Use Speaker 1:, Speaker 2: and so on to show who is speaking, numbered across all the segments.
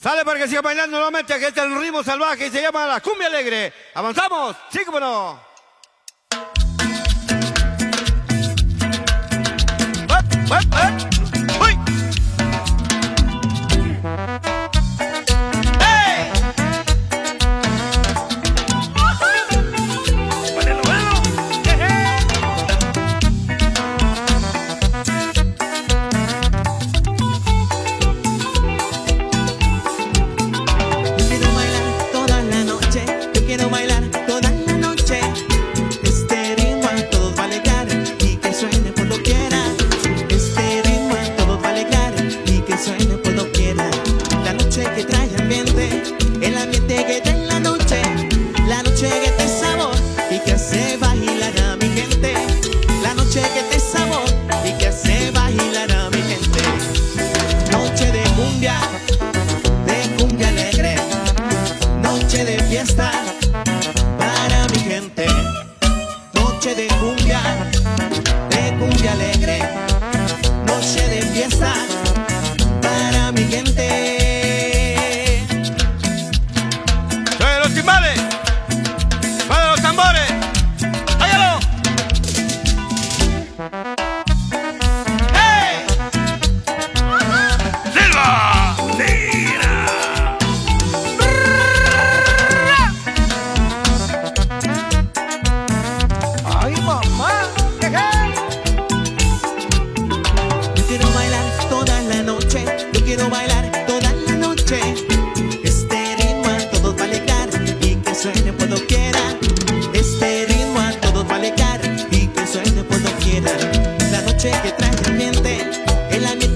Speaker 1: Sale para que siga bailando nuevamente, que este es el ritmo salvaje y se llama la cumbia alegre. ¡Avanzamos! ¡Sí, como no!
Speaker 2: que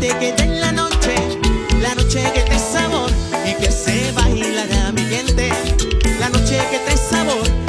Speaker 2: te quede en la noche, la noche que trae sabor y que se bailará mi gente, la noche que trae sabor.